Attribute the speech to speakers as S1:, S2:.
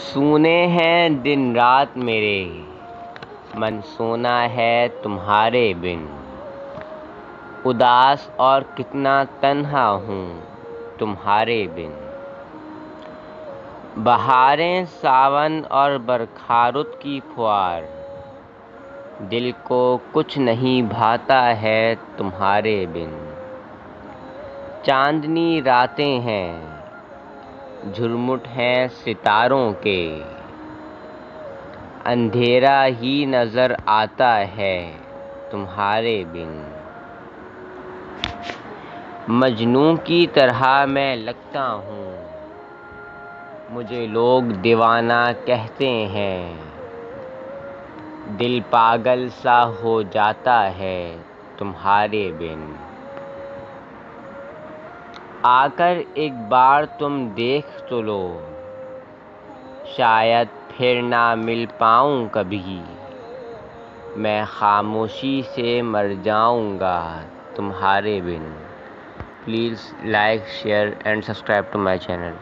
S1: सूने हैं दिन रात मेरे। मन सोना है तुम्हारे बिन। उदास और कितना तन्हा हूँ तुम्हारे बिन। बहारें सावन और बरखारुत की फुहार दिल को कुछ नहीं भाता है तुम्हारे बिन। चांदनी रातें हैं झुरमुट हैं सितारों के। अंधेरा ही नज़र आता है तुम्हारे बिन। मजनू की तरह मैं लगता हूँ, मुझे लोग दीवाना कहते हैं। दिल पागल सा हो जाता है तुम्हारे बिन। आकर एक बार तुम देख तो लो। शायद फिर ना मिल पाऊँ कभी। मैं खामोशी से मर जाऊँगा तुम्हारे बिन। Please like, share and subscribe to my channel.